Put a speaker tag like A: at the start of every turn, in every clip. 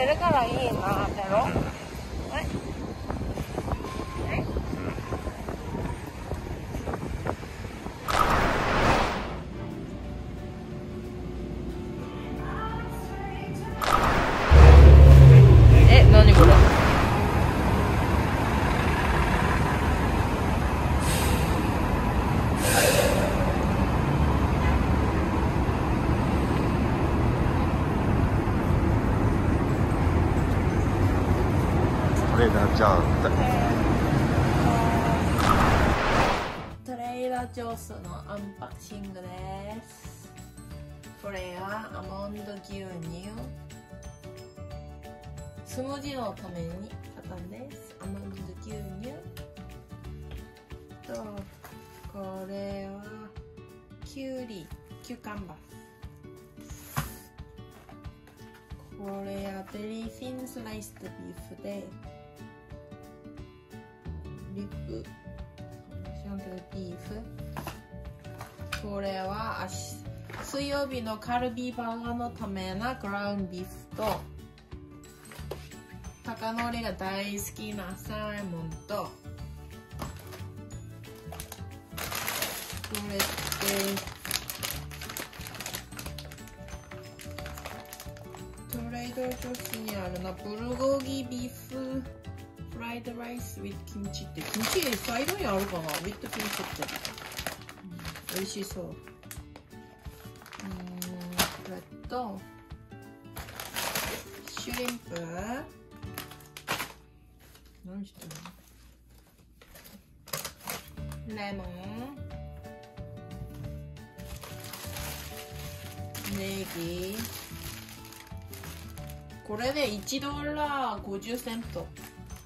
A: れるからいいなっての。
B: トレーダーじゃん
A: トレーダージョースのアンパッシングです。これはアモンド牛乳。スムージーのために買ったんです。アモンド牛乳。とこれはキュウリ。キュカンバス。これは very thin sliced beef でリップ。シャンプービーフ。これは水曜日のカルビバーガーのための ground beef とタカノリが大好きなサーモンとこれってトレード女子にあるなブルゴギビーフ。フライドライス with キムチってキムチサイドにあるかな？with キムチって、うん、美味しそう。うーんこれとシュリンプ。何してるの？レモン。ネギ。これで1ドラ50セント。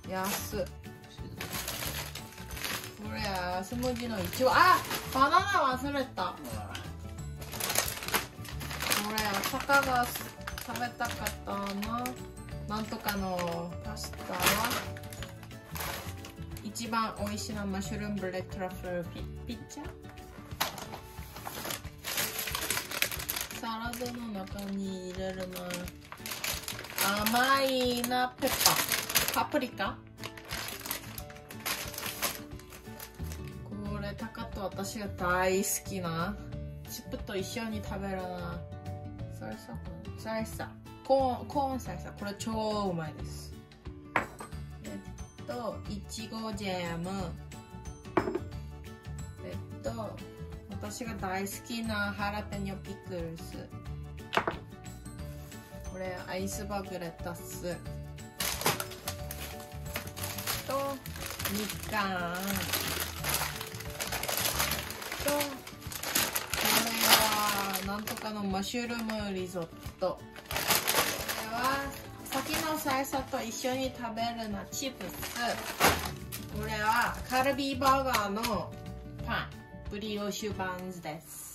A: 安っ。これはスムージーの一応あバナナ忘れた。これはタカが食べたかったな。なんとかのパスタは一番美味しいなマッシュルームブレッドラフルピピッチャー？サラダの中に入れるな甘いなペッパー。パプリカ？これタカと私が大好きな。チップと一緒に食べるな。サルササルサコーンコーンサルサこれ超うまいです。えっといちごジャム。えっと私が大好きなハラペニョピクルス。これアイスバグレタス。とみかんとこれはなんとかのマッシュルームリゾットこれは先のサイサと一緒に食べるなチップスこれはカルビーバーガーのパンブリオッシュバンズです